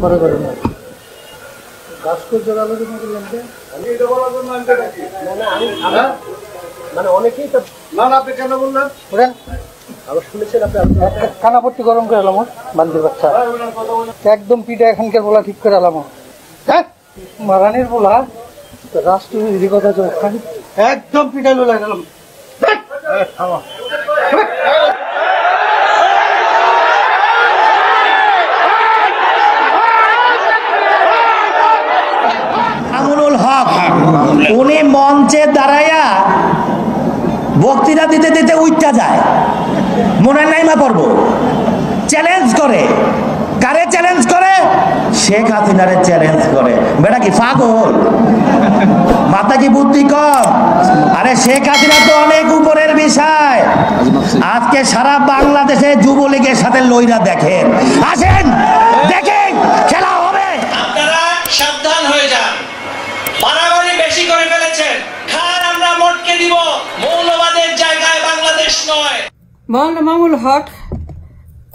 পরে করুন ভাস্কর্যের আলোচনা করলাম যে আমি এটা বলার জন্য আনতে নাকি হ্যাঁ? মানে অনেকেই তো না না আপনি কেন বললেন? বুঝলেন আবার শুনেছেন আপনি? আলোচনা একটা গরম করে এলাম বান্দির বাচ্চা। একদম পিঠা এখানকার বলা ঠিক করে এলাম। হ্যাঁ? মারানির বলা। তো রাষ্ট্রবিরোধী কথা যখন একদম পিঠা লোলা গেলাম আমিনুল হক উনি মঞ্চে দাঁড়াইয়া বক্তৃতা দিতে দিতে উঠতে যায়। মনে নাই মা পর্ব চ্যালেঞ্জ করে। কারে চ্যালেঞ্জ করে? শেখ হাসিনারে চ্যালেঞ্জ করে। বেটা কি পাগল? মাথা কি বুদ্ধি কম? আরে শেখ হাসিনা তো অনেক উপরের বিষয়। আজকে সারা বাংলাদেশে যুবলীগের সাথে লইরা দেখেন। আসেন! দেখেন! খেলা হবে আপনারা সাবধান হয়ে যান বাড়াবাড়ি বেশি করে ফেলেছেন খান আমরা মোটকে দিব মৌলবাদের জায়গায় বাংলাদেশ নয় মৌলানা মামুল হক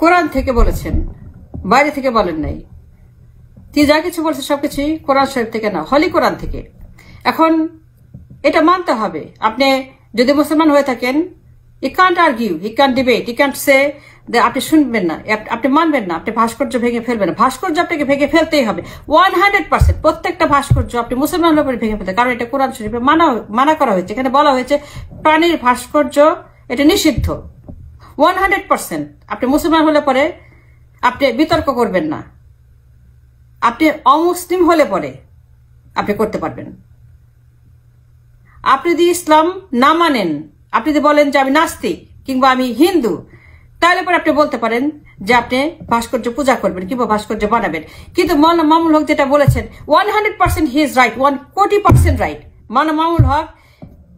কোরআন থেকে বলেছেন, বাইরে থেকে বলেন নাই। তিনি যা কিছু বলছে সবকিছুই কোরআন শরীফ থেকে না, হলি কোরআন থেকে। এখন এটা মানতে হবে। আপনি যদি মুসলমান হয়ে থাকেন I can't argue I can't debate I can't say আপনি শুনবেন না আপনি মানবেন না, আপনি ভাস্কর্য ভেঙে ফেলবেন না। ভাস্কর্য আপনাকে ভেঙে ফেলতেই হবে। ওয়ান হান্ড্রেড পার্সেন্ট প্রত্যেকটা ভাস্কর্য আপনি মুসলমান হলে ভেঙে ফেলতে কারণ এটা কোরআন শরীফে মানা মানা করা হয়েছে। এখানে বলা হয়েছে, প্রাণীর ভাস্কর্য, এটা নিষিদ্ধ। ওয়ান হান্ড্রেড পার্সেন্ট আপনি মুসলমান হলে পরে আপনি বিতর্ক করবেন না। আপনি অমুসলিম হলে পরে আপনি করতে পারবেন। আপনি যদি ইসলাম না মানেন, আপনি যদি বলেন যে আমি নাস্তিক কিংবা আমি হিন্দু, তাহলে পরে আপনি বলতে পারেন যে আপনি ভাস্কর্য পূজা করবেন কিংবা ভাস্কর্য বানাবেন। কিন্তু মাওলানা মামুল হক যেটা বলেছেন one hundred percent he is right one crore percent right Maulana Mamul Haque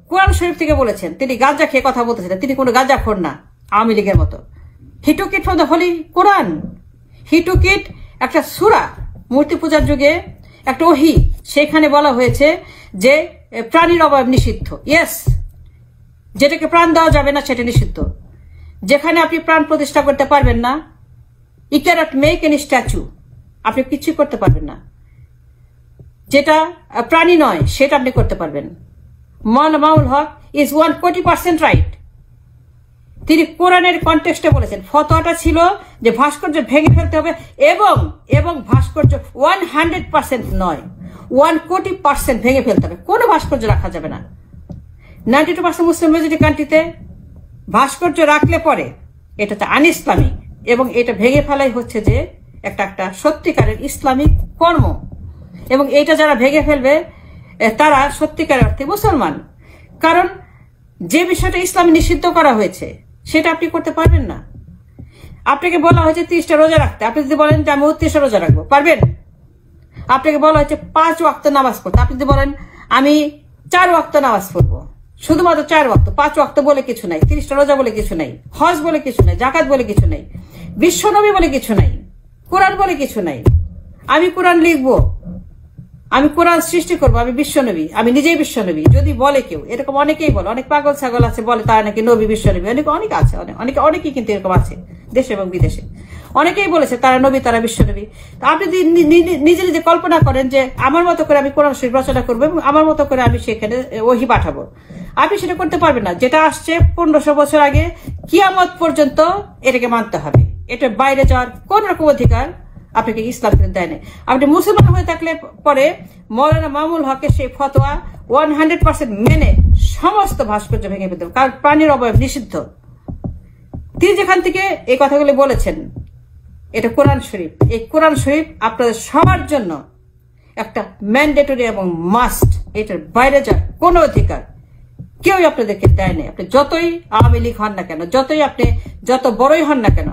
Quran Sharif থেকে বলেছেন, তিনি গাঁজা খেয়ে কথা বলতেছেন, তিনি কোনো গাঁজা খোর না। আওয়ামী লীগের মতো। He took it from the holy, Quran. He took it একটা সুরা, মূর্তি পূজার যুগে একটা ওহি। সেখানে বলা হয়েছে যে প্রাণীর অভাব নিষিদ্ধ। ইয়েস যেটাকে প্রাণ দেওয়া যাবে না সেটা নিষিদ্ধ। যেখানে আপনি প্রাণ প্রতিষ্ঠা করতে পারবেন না I cannot make any statue আপনি কিছু করতে পারবেন না। যেটা প্রাণী নয়, সেটা আপনি করতে পারবেন। Maulana Maul Haque is one crore percent right তিনি কোরআনের কন্টেক্সটে বলেছেন, ফতোয়াটা ছিল যে ভাস্কর্য ভেঙে ফেলতে হবে এবং এবং ভাস্কর্য ওয়ান হান্ড্রেড পার্সেন্ট নয় ওয়ান কোটি পার্সেন্ট ভেঙে ফেলতে হবে। কোনো ভাস্কর্য রাখা যাবে না। Ninety two percent Muslim majority কান্ট্রিতে ভাস্কর্য রাখলে পরে এটা তো আন ইসলামিক এবং এটা ভেঙে ফেলাই হচ্ছে যে একটা একটা সত্যিকারের ইসলামিক কর্ম। এবং এইটা যারা ভেঙে ফেলবে তারা সত্যিকারের অর্থে মুসলমান। কারণ যে বিষয়টা ইসলামে নিষিদ্ধ করা হয়েছে সেটা আপনি করতে পারবেন না। আপনাকে বলা হয়েছে তিরিশটা রোজা রাখতে। আপনি যদি বলেন যে আমি উত্রিশটা রোজা রাখব, পারবেন? আপনাকে বলা হয়েছে পাঁচ ওয়াক্ত নামাজ পড়তে। আপনি যদি বলেন, আমি চার ওয়াক্ত নামাজ পড়ব, শুধুমাত্র চার ওয়াক্ত, পাঁচ ওয়াক্ত বলে কিছু নাই, তিরিশটা রোজা বলে কিছু নাই, হজ বলে কিছু নাই, জাকাত বলে কিছু নাই বিশ্বনবী বলে কিছু নাই, কোরআন বলে কিছু নাই, আমি কোরআন লিখব আমি কোরআন সৃষ্টি করব, আমি বিশ্বনবী আমি নিজেই বিশ্বনবী যদি বলে কেউ, এরকম অনেকেই বলে, অনেক পাগল ছাগল আছে, বলে তারা নাকি নবী বিশ্বনবী অনেক অনেক আছে, অনেক, অনেকে, অনেকেই কিন্তু এরকম আছে, দেশে এবং বিদেশে। অনেকেই বলেছে তারা নবী, তারা বিশ্বনবী আপনি যদি নিজে নিজে কল্পনা করেন যে আমার মতো করে আমি কোরআন শরীফ রচনা করব এবং আমার মতো করে আমি সেখানে ওহি পাঠাবো। আপনি সেটা করতে পারবেন না। যেটা আসছে পনেরোশো বছর আগে, কিয়ামত পর্যন্ত এটাকে মানতে হবে। এটা বাইরে যাওয়ার কোন রকম অধিকার আপনাকে ইসলাম দেয় না আপনি মুসলমান হয়ে থাকলে পরে মৌলানা মামুল হকের সেই ফতোয়া ওয়ান হান্ড্রেড পার্সেন্ট মেনে সমস্ত ভাস্কর্য ভেঙে হবে। কারণ প্রাণীর অবয়ব নিষিদ্ধ। তিনি যেখান থেকে এই কথাগুলি বলেছেন, এটা কোরআন শরীফ। এই কোরআন শরীফ আপনাদের সবার জন্য একটা ম্যান্ডেটরি এবং মাস্ট এটার বাইরে যাওয়ার কোনো অধিকার কেউই আপনাদেরকে দেয় নাই আপনি যতই আওয়ামী লীগ হন না কেন, যতই আপনি যত বড়ই হন না কেন,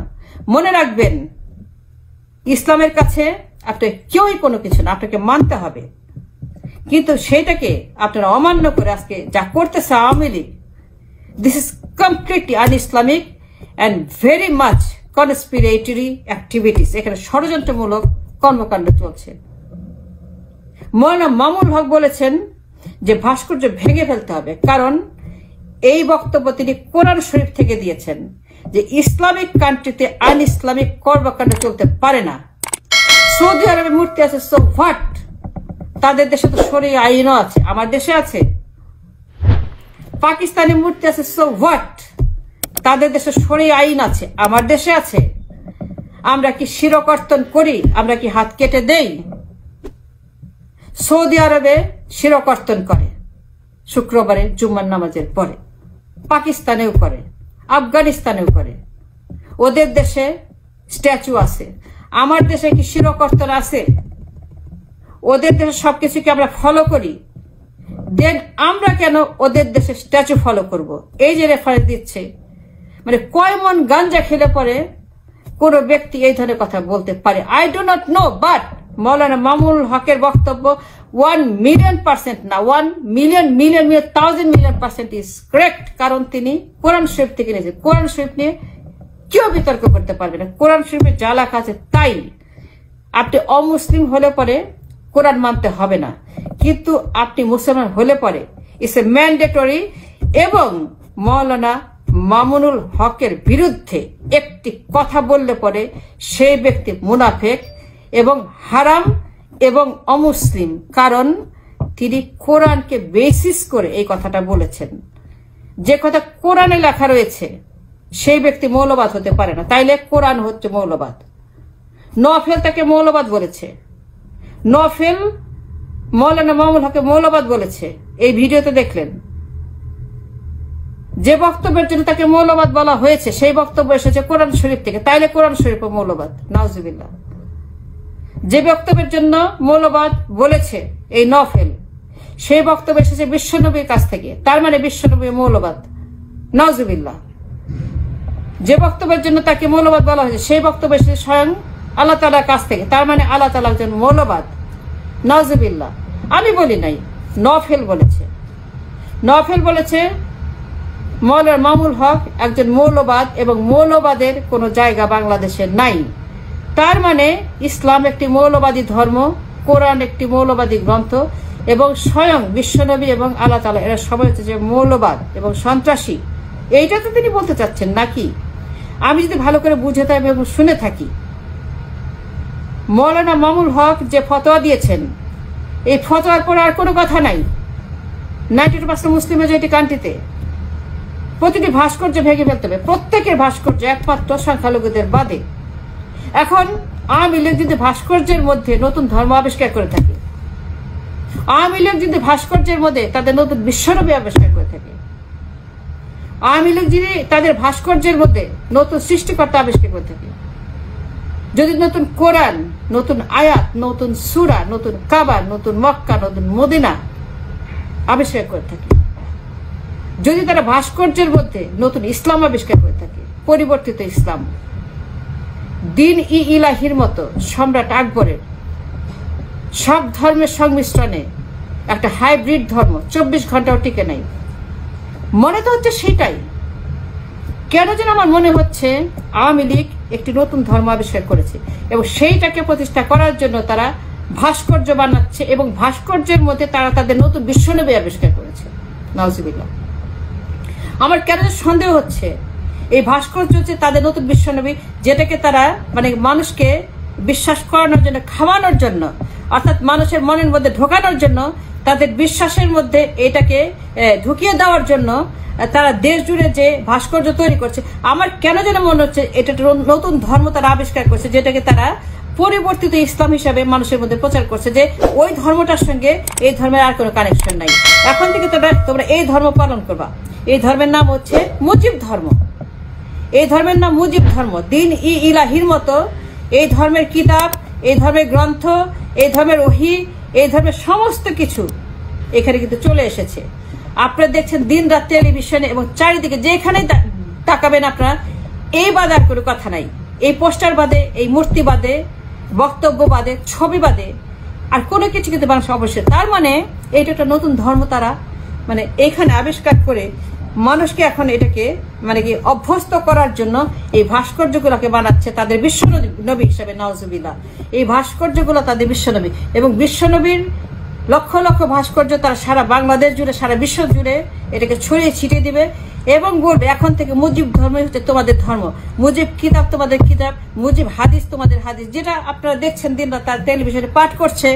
মনে রাখবেন ইসলামের কাছে আপনি কেউই কোনো কিছু না, আপনাকে মানতে হবে। কিন্তু সেটাকে আপনারা অমান্য করে আজকে যা করতেছে Awami League this is completely un Islamic and very much conspiratory activities এখানে ষড়যন্ত্রমূলক কর্মকাণ্ড চলছে। মৌলানা মামুল হক বলেছেন যে ভাস্কর্য ভেঙে ফেলতে হবে। কারণ এই বক্তব্য তিনি কোরআন শরীফ থেকে দিয়েছেন যে ইসলামিক কান্ট্রিতে আন ইসলামিক কর্মকাণ্ড চলতে পারে না। সৌদি আরবে মূর্তি আছে সো হোয়াট তাদের দেশে তো সরি আইনও আছে, আমার দেশে আছে। পাকিস্তানি মূর্তি আছে সো হোয়াট তাদের দেশে সরি আইন আছে, আমার দেশে আছে। আমরা কি শিরকর্তন করি? আমরা কি হাত কেটে দেই? সৌদি আরবে শিরকর্তন করে শুক্রবারে জুম্মার নামাজের পরে। পাকিস্তানেও করে, আফগানিস্তানেও করে। ওদের দেশে স্ট্যাচু আছে। আমার দেশে কি শিরকর্তন আছে? ওদের দেশে সবকিছুকে আমরা ফলো করি। দেন আমরা কেন ওদের দেশে স্ট্যাচু ফলো করব? এই যে রেফারেন্স দিচ্ছে মানে কয় মন গাঞ্জা খেলে পরে কোনো ব্যক্তি এই ধরনের কথা বলতে পারে। I do not know but Maulana Mamul হকের বক্তব্য ওয়ান মিলিয়ন পার্সেন্ট না one million million million thousand million percent is correct কারণ তিনি কোরআন শরীফ থেকে নিয়েছেন কোরআন শরীফ নিয়ে কেউ বিতর্ক করতে পারবে না। কোরআন শরীফে যা লেখা আছে তাই। আপনি অমুসলিম হলে পরে কোরআন মানতে হবে না। কিন্তু আপনি মুসলমান হলে পরে ইটস এ ম্যান্ডেটরি এবং মৌলানা মামুনুল হকের বিরুদ্ধে একটি কথা বললে পরে সেই ব্যক্তি মুনাফেক এবং হারাম এবং অমুসলিম। কারণ তিনি কোরআনকে বেসিস করে এই কথাটা বলেছেন। যে কথা কোরআনে লেখা রয়েছে, সেই ব্যক্তি মৌলবাদ হতে পারে না। তাইলে কোরআন হচ্ছে মৌলবাদ। নফেল তাকে মৌলবাদ বলেছে। নফেল মৌলানা মামুল হকে মৌলবাদ বলেছে। এই ভিডিওতে দেখলেন। যে বক্তব্যের জন্য তাকে মৌলবাদ বলা হয়েছে, সেই বক্তব্য এসেছে কোরআন শরীফ থেকে। তাইলে কোরআন শরীফ ও মৌলবাদ। নাউজুবিল্লাহ। যে বক্তব্যের জন্য মৌলবাদ বলেছে এই নফেল সেই বক্তব্য এসেছে বিশ্বনবীর কাছ থেকে, তার মানে বিশ্বনবী মৌলবাদ। নাউজুবিল্লাহ। যে বক্তব্যের জন্য তাকে মৌলবাদ বলা হয়েছে, সেই বক্তব্য এসেছে স্বয়ং আল্লাহ তালার কাছ থেকে, তার মানে আল্লাহ তালা একজন মৌলবাদ। নাউজুবিল্লাহ। আমি বলি নাই, নফেল বলেছে। নফেল বলেছে মৌলার মামুল হক একজন মৌলবাদ এবং মৌলবাদের কোনো জায়গা বাংলাদেশে নাই। তার মানে ইসলাম একটি মৌলবাদী ধর্ম, কোরআন একটি মৌলবাদী গ্রন্থ, এবং স্বয়ং বিশ্বনবী এবং আল্লাহ তালা এরা সবাই হচ্ছে যে মৌলবাদ এবং সন্ত্রাসী। এইটা তো তিনি বলতে চাচ্ছেন নাকি? আমি যদি ভালো করে বুঝে থাকি এবং শুনে থাকি। মৌলানা মামুল হক যে ফতোয়া দিয়েছেন, এই ফতোয়ার পর আর কোনো কথা নাই। Ninety two percent Muslim majority কান্ট্রিতে প্রতিটি ভাস্কর্য ভেঙে ফেলতে হবে। প্রত্যেকের ভাস্কর্য একমাত্র সংখ্যালঘুদের বাদে। এখন আওয়ামী লীগ যদি ভাস্কর্যের মধ্যে নতুন ধর্ম আবিষ্কার করে থাকে, আওয়ামী লীগ যদি ভাস্কর্যের মধ্যে তাদের নতুন বিশ্বনবী আবিষ্কার করে থাকে, আওয়ামী লীগ যদি তাদের ভাস্কর্যের মধ্যে নতুন সৃষ্টিকর্তা আবিষ্কার করে থাকে, যদি নতুন কোরআন, নতুন আয়াত, নতুন সুরা, নতুন কাবা, নতুন মক্কা, নতুন মদিনা আবিষ্কার করে থাকে, যদি তারা ভাস্কর্যের মধ্যে নতুন ইসলাম আবিষ্কার করে থাকে, পরিবর্তিত ইসলাম দিন ই ইলাহির মতো, সম্রাট আকবরের। সব ধর্মের সংমিশ্রণে একটা হাইব্রিড ধর্ম চব্বিশ ঘন্টাও টিকে নাই। মনে তো হচ্ছে সেটাই। কেন যেন আমার মনে হচ্ছে আওয়ামী লীগ একটি নতুন ধর্ম আবিষ্কার করেছে এবং সেইটাকে প্রতিষ্ঠা করার জন্য তারা ভাস্কর্য বানাচ্ছে এবং ভাস্কর্যের মধ্যে তারা তাদের নতুন বিশ্বনবী আবিষ্কার করেছে। নওয়াজিবিল্লাহ আমার কেন সন্দেহ হচ্ছে এই ভাস্কর্য হচ্ছে তাদের নতুন বিশ্বনবী, যেটাকে তারা মানে মানুষকে বিশ্বাস করানোর জন্য, খাওয়ানোর জন্য, অর্থাৎ মানুষের মনের মধ্যে ঢোকানোর জন্য, তাদের বিশ্বাসের মধ্যে এটাকে ঢুকিয়ে দেওয়ার জন্য তারা দেশ জুড়ে যে ভাস্কর্য তৈরি করছে, আমার কেন যেন মনে হচ্ছে এটা নতুন ধর্ম তারা আবিষ্কার করছে, যেটাকে তারা পরিবর্তিত ইসলাম হিসাবে মানুষের মধ্যে প্রচার করছে, যে ওই ধর্মটার সঙ্গে এই ধর্মের আর কোনো কানেকশন নাই। এখন থেকে তোমরা তোমরা এই ধর্ম পালন করবা। এই ধর্মের নাম হচ্ছে মুজিব ধর্ম। এই ধর্মের নাম মুজিব ধর্ম। দিন ই ইলাহির মতো। এই ধর্মের কিতাব, এই ধর্মের গ্রন্থ, এই ধর্মের ওহি, এই ধর্মের সমস্ত কিছু এখানে কিন্তু চলে এসেছে। আপনারা দেখছেন দিন রাত টেলিভিশনে এবং চারিদিকে যেখানে তাকাবেন আপনারা, এই বাদে আর কোনো কথা নাই। এই পোস্টার বাদে, এই মূর্তি বাদে, বক্তব্য বাদে, ছবি বাদে, আর কোনো কিছু কিন্তু মানুষ অবশ্যই তার মানে এটা একটা নতুন ধর্ম তারা মানে এখানে আবিষ্কার করে মানুষকে এখন এটাকে মানে কি অভ্যস্ত করার জন্য এই ভাস্কর্যগুলোকে বানাচ্ছে তাদের বিশ্বনবী হিসাবে নওয়াজুবিল্লাহ এই ভাস্কর্যগুলো তাদের বিশ্বনবী এবং বিশ্বনবীর লক্ষ লক্ষ ভাস্কর্য তারা সারা বাংলাদেশ জুড়ে, সারা বিশ্ব জুড়ে এটাকে ছড়িয়ে ছিটিয়ে দিবে এবং বলবে, এখন থেকে মুজিব ধর্ম হচ্ছে তোমাদের ধর্ম। মুজিব কিতাব তোমাদের কিতাব, মুজিব হাদিস তোমাদের হাদিস। যেটা আপনারা দেখছেন দিন তার টেলিভিশনে পাঠ করছে।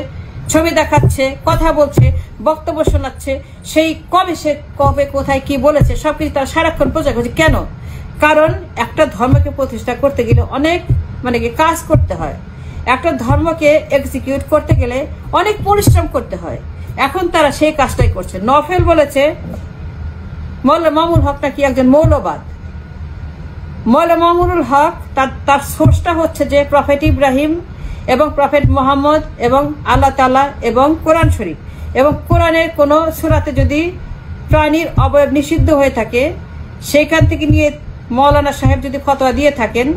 ছবি দেখাচ্ছে, কথা বলছে, বক্তব্য শোনাচ্ছে। সেই কবে সে, কবে, কোথায়, কি বলেছে, সবকিছু তারা সারাক্ষণ প্রচার করছে। কেন? কারণ একটা ধর্মকে প্রতিষ্ঠা করতে গেলে অনেক মানে কি, কাজ করতে হয়। একটা ধর্মকে এক্সিকিউট করতে গেলে অনেক পরিশ্রম করতে হয়। এখন তারা সেই কাজটাই করছে। নফেল বলেছে, মৌলা মামুল হক নাকি একজন মৌলবাদ। মৌলা মামুনুল হক তার তার সোর্সটা হচ্ছে যে প্রফেট ইব্রাহিম এবং প্রফেট মোহাম্মদ এবং আল্লাহ তালা এবং কোরআন শরীফ। এবং কোরআনের কোনো সুরাতে যদি প্রাণীর অবয়ব নিষিদ্ধ হয়ে থাকে, সেইখান থেকে নিয়ে মৌলানা সাহেব যদি ফতোয়া দিয়ে থাকেন,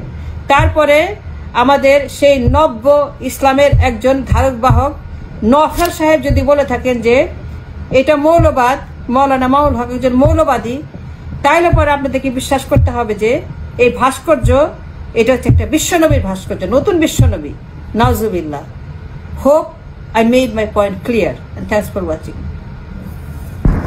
তারপরে আমাদের সেই নব্য ইসলামের একজন ধারক বাহক সাহেব যদি বলে থাকেন যে, এটা মৌলবাদ মৌলানা মাউল হক একজন মৌলবাদী, তাইলে পরে আপনাদেরকে বিশ্বাস করতে হবে যে, এই ভাস্কর্য, এটা হচ্ছে একটা বিশ্বনবীর ভাস্কর্য, নতুন বিশ্বনবী। Nauzubillah. Hope I made my point clear and thanks for watching.